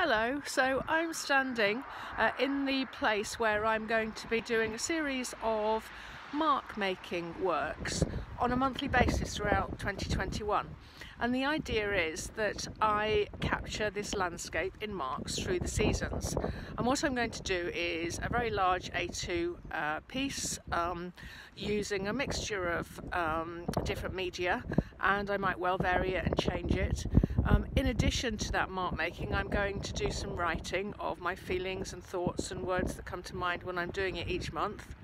Hello, so I'm standing uh, in the place where I'm going to be doing a series of mark making works on a monthly basis throughout 2021 and the idea is that I capture this landscape in marks through the seasons. And what I'm going to do is a very large A2 uh, piece um, using a mixture of um, different media and I might well vary it and change it um, in addition to that mark making, I'm going to do some writing of my feelings and thoughts and words that come to mind when I'm doing it each month.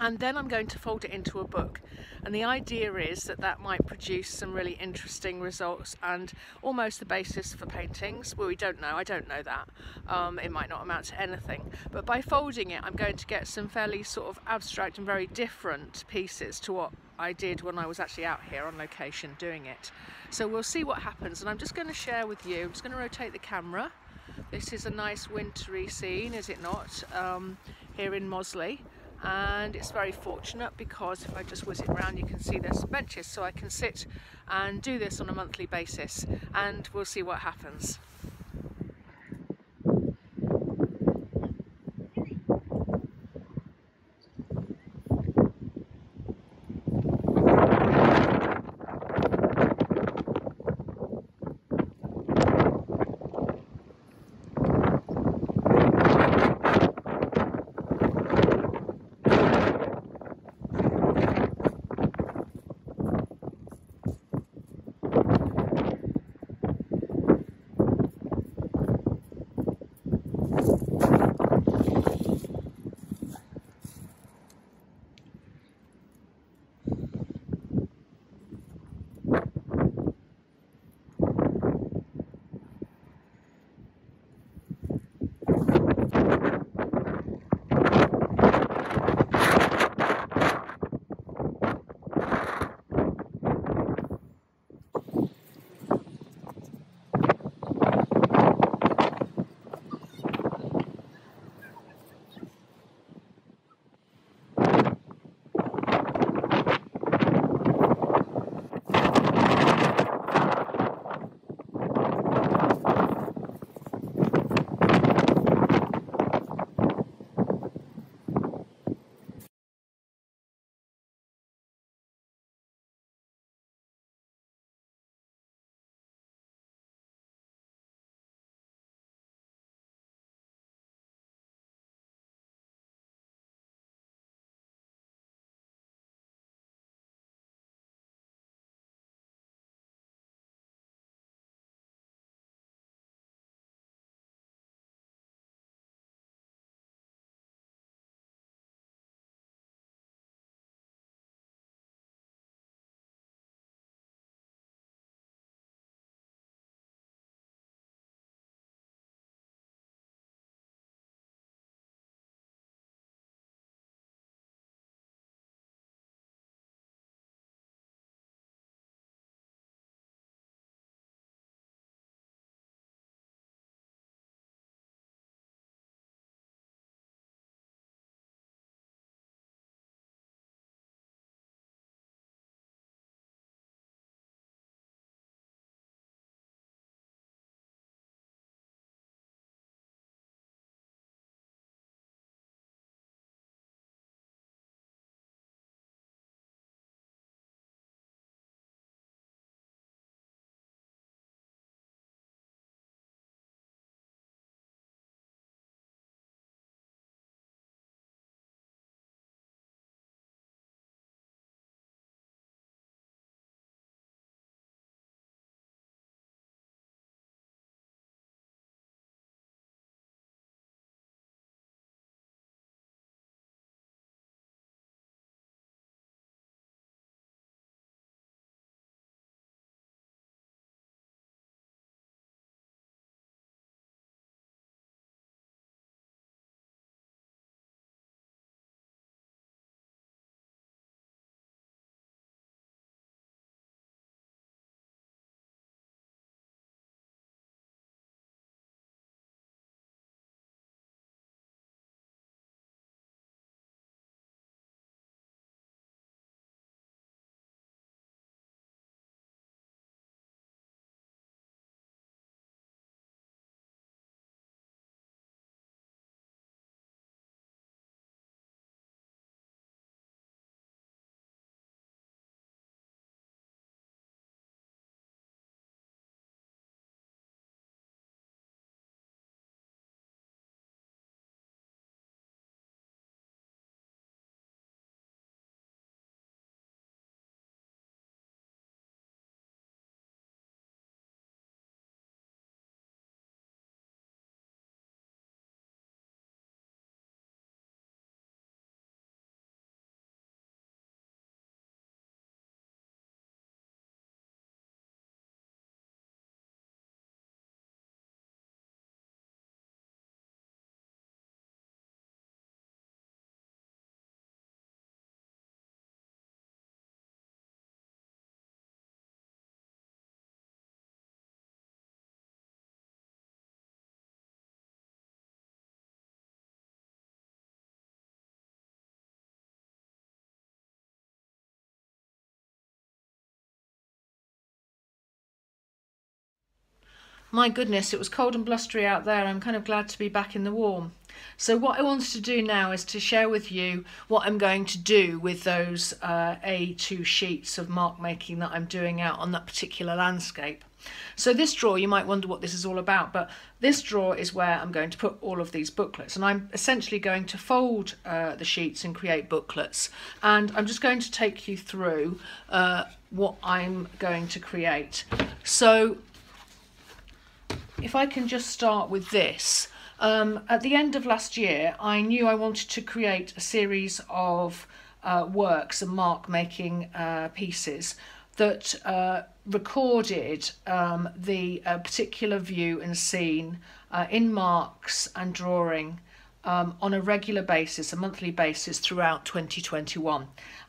And then I'm going to fold it into a book. And the idea is that that might produce some really interesting results and almost the basis for paintings. Well, we don't know, I don't know that. Um, it might not amount to anything. But by folding it, I'm going to get some fairly sort of abstract and very different pieces to what I did when I was actually out here on location doing it. So we'll see what happens and I'm just going to share with you, I'm just going to rotate the camera. This is a nice wintry scene, is it not, um, here in Mossley and it's very fortunate because if I just whiz it around you can see there's benches so I can sit and do this on a monthly basis and we'll see what happens. My goodness, it was cold and blustery out there. I'm kind of glad to be back in the warm. So what I wanted to do now is to share with you what I'm going to do with those uh, A2 sheets of mark making that I'm doing out on that particular landscape. So this drawer, you might wonder what this is all about, but this drawer is where I'm going to put all of these booklets and I'm essentially going to fold uh, the sheets and create booklets and I'm just going to take you through uh, what I'm going to create. So if I can just start with this. Um, at the end of last year, I knew I wanted to create a series of uh, works and mark making uh, pieces that uh, recorded um, the uh, particular view and scene uh, in marks and drawing um, on a regular basis, a monthly basis throughout 2021.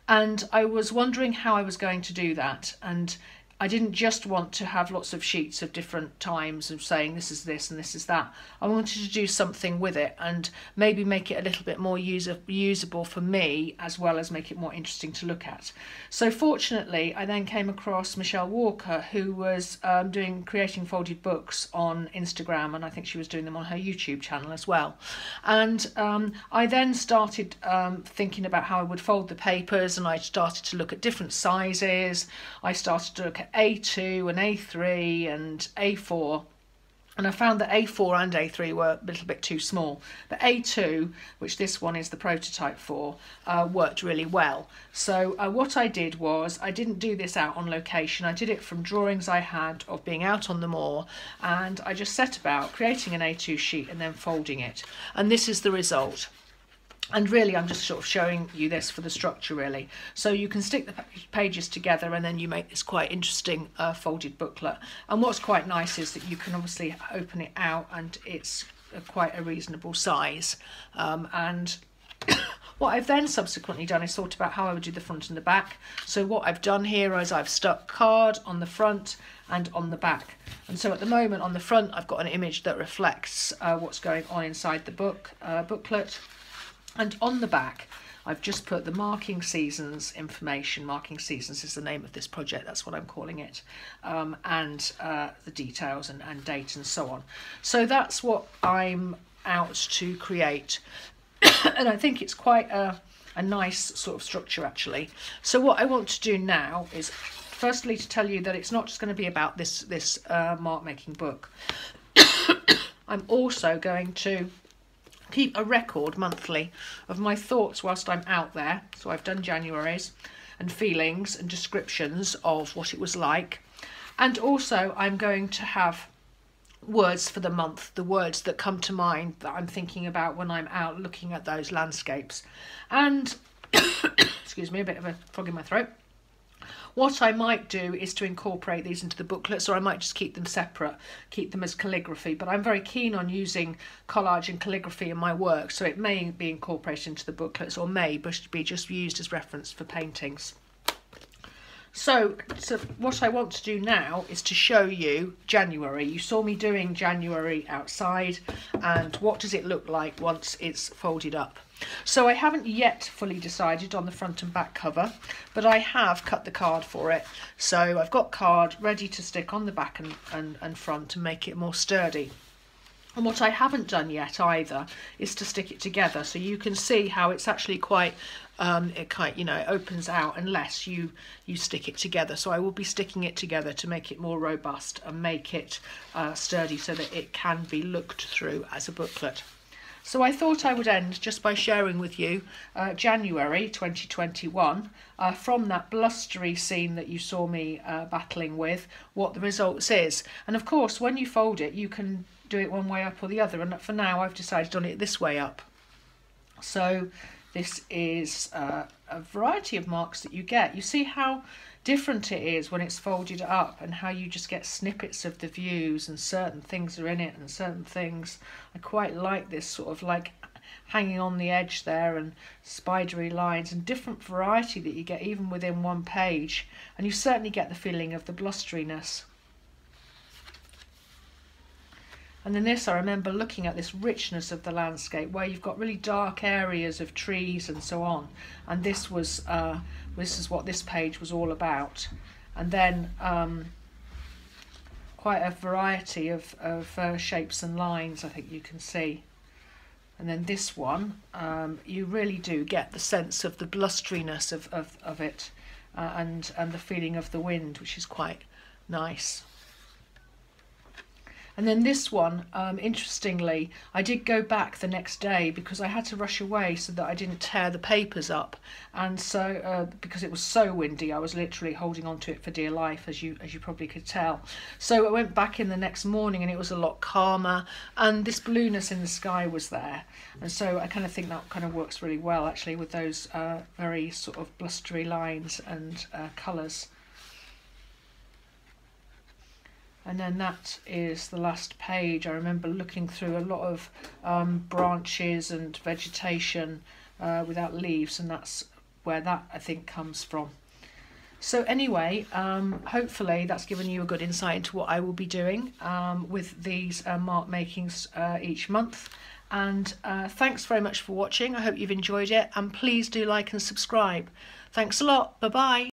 And I was wondering how I was going to do that. And I didn't just want to have lots of sheets of different times of saying this is this and this is that. I wanted to do something with it and maybe make it a little bit more user usable for me as well as make it more interesting to look at. So fortunately, I then came across Michelle Walker who was um, doing creating folded books on Instagram and I think she was doing them on her YouTube channel as well. And um, I then started um, thinking about how I would fold the papers and I started to look at different sizes. I started to look at a2 and A3 and A4 and I found that A4 and A3 were a little bit too small. But A2, which this one is the prototype for, uh, worked really well. So uh, what I did was, I didn't do this out on location, I did it from drawings I had of being out on the moor, and I just set about creating an A2 sheet and then folding it. And this is the result and really I'm just sort of showing you this for the structure really. So you can stick the pages together and then you make this quite interesting uh, folded booklet. And what's quite nice is that you can obviously open it out and it's a, quite a reasonable size. Um, and what I've then subsequently done is thought about how I would do the front and the back. So what I've done here is I've stuck card on the front and on the back. And so at the moment on the front I've got an image that reflects uh, what's going on inside the book uh, booklet and on the back, I've just put the marking seasons information. Marking seasons is the name of this project, that's what I'm calling it, um, and uh, the details and, and date and so on. So that's what I'm out to create. and I think it's quite a, a nice sort of structure actually. So what I want to do now is firstly to tell you that it's not just going to be about this, this uh, mark making book. I'm also going to keep a record monthly of my thoughts whilst I'm out there. So I've done January's and feelings and descriptions of what it was like. And also I'm going to have words for the month, the words that come to mind that I'm thinking about when I'm out looking at those landscapes. And, excuse me, a bit of a frog in my throat. What I might do is to incorporate these into the booklets or I might just keep them separate, keep them as calligraphy. But I'm very keen on using collage and calligraphy in my work, so it may be incorporated into the booklets or may be just used as reference for paintings. So, so what I want to do now is to show you January. You saw me doing January outside and what does it look like once it's folded up. So I haven't yet fully decided on the front and back cover, but I have cut the card for it. So I've got card ready to stick on the back and, and, and front to make it more sturdy. And what I haven't done yet either is to stick it together. So you can see how it's actually quite, um, it kind you know, it opens out unless you, you stick it together. So I will be sticking it together to make it more robust and make it uh, sturdy so that it can be looked through as a booklet. So I thought I would end just by sharing with you uh, January 2021 uh, from that blustery scene that you saw me uh, battling with, what the results is. And of course, when you fold it, you can do it one way up or the other. And for now, I've decided on it this way up. So this is uh, a variety of marks that you get. You see how different it is when it's folded up and how you just get snippets of the views and certain things are in it and certain things. I quite like this sort of like hanging on the edge there and spidery lines and different variety that you get even within one page and you certainly get the feeling of the blusteriness. And then this, I remember looking at this richness of the landscape where you've got really dark areas of trees and so on. And this was, uh, this is what this page was all about. And then um, quite a variety of, of uh, shapes and lines I think you can see. And then this one, um, you really do get the sense of the blusteriness of, of, of it uh, and, and the feeling of the wind, which is quite nice. And then this one, um, interestingly, I did go back the next day because I had to rush away so that I didn't tear the papers up. And so, uh, because it was so windy, I was literally holding on to it for dear life, as you as you probably could tell. So I went back in the next morning, and it was a lot calmer, and this blueness in the sky was there. And so I kind of think that kind of works really well, actually, with those uh, very sort of blustery lines and uh, colours. And then that is the last page. I remember looking through a lot of um, branches and vegetation uh, without leaves and that's where that I think comes from. So anyway, um, hopefully that's given you a good insight into what I will be doing um, with these uh, mark makings uh, each month. And uh, thanks very much for watching. I hope you've enjoyed it and please do like and subscribe. Thanks a lot. Bye-bye.